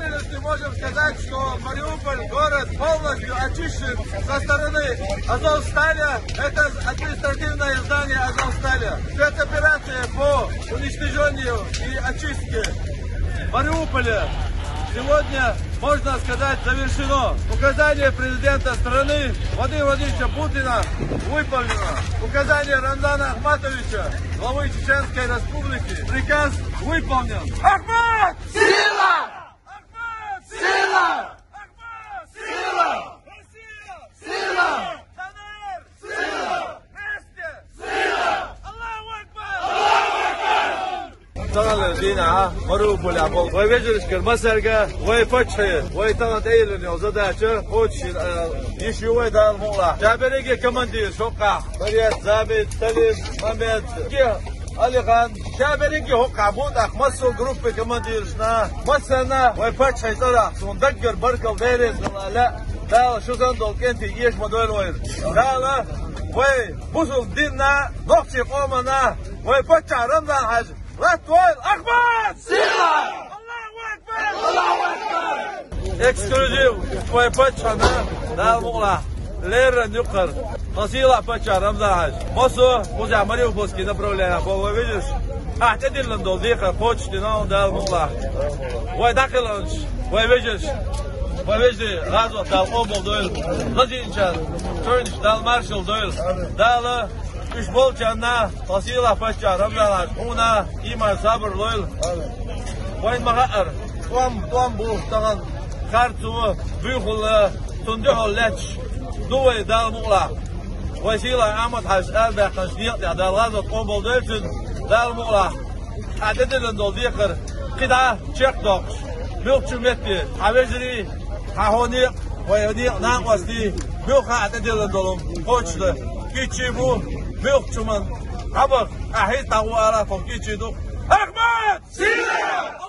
уверенностью можем сказать, что Мариуполь город полностью очищен со стороны Азовсталя. Это административное здание Азовсталя. Спецоперация по уничтожению и очистке Мариуполя сегодня, можно сказать, завершено. Указание президента страны Владимира Владимировича Путина выполнено. Указание Рамзана Ахматовича, главы Чеченской Республики, приказ выполнен. Ахмат! Sana din ha, maru bula bol. Vay vejiriş kır maserga, vay paçı, vay tana değilin yolda da açı, hoç iş yuvay da almola. Caberege kamandiyi soka, Bariyat, Zabit, Talib, Mehmet, Ali Khan, Şaberengi ho kabul ak maso grup komandirişna, masana vay paçay sara, sondak gör barkal veres ala, da şu zan dolkenti yeş model oyr. Da la, vay busul dinna, dokçi komana, vay paçaram da hacı. تويل أخبار Сила! الله أكبر Allahu Akbar! اكسكلوزيف وي بتشعنا لا مغلا لير نقر قصيلة بتشع رمضان حاج مصر مزع مريو بوسكي направление فهو видишь اعتدل لندول ديقة كوتش ديناو دال مغلا وي داخلنش وي видишь Повезли разу дал обл дойл. Газинчан. Чойнич дал маршал дойл. Дала Ushbu tasıyla tasila fasha ramzalar una sabır, loyal. loyl. Voyn magar tuam tuam bu tagan kar tuvu büyükul tundu hollech duve dal muğla. Vesile amat Haş Elbe Kaşniyat ya da Lazat Ombol Dövsün dal muğla. Adedilin dol diyekir. Kida, çek dokş. Mülk cümleti. Havecri. hahoni, ويدي ناقص دي بيوخ اعتدل دولم قوشل كيتشي بو بيوخ تشمن عبر احيط اغواراتهم كيتشي دوخ احمد سيلا